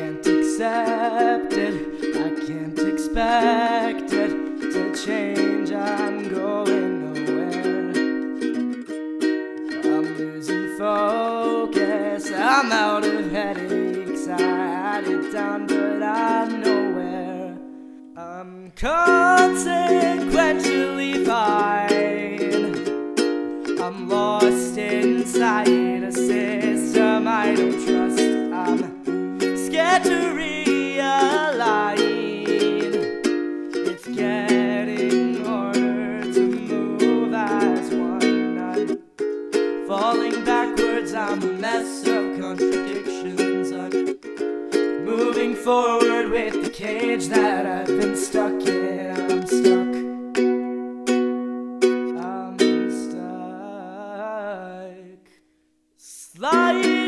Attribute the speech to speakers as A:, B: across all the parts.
A: can't accept it, I can't expect it to change. I'm going nowhere. I'm losing focus, I'm out of headaches. I had it down, but I'm nowhere. I'm consequentially I'm falling backwards. I'm a mess of contradictions. I'm moving forward with the cage that I've been stuck in. I'm stuck. I'm stuck.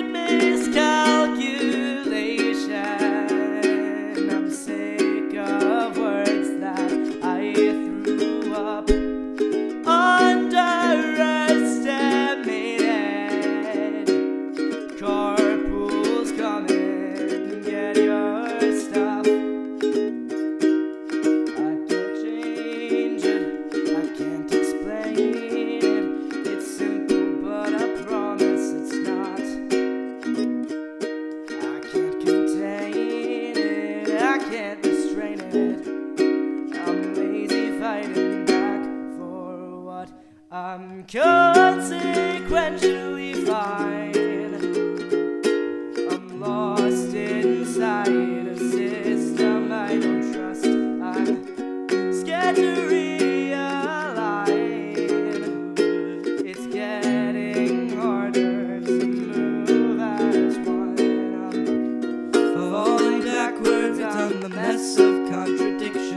A: I'm consequentially fine. I'm lost inside a system I don't trust. I'm scared to realign. It's getting harder to move as one. I'm falling backwards. on the mess of contradiction.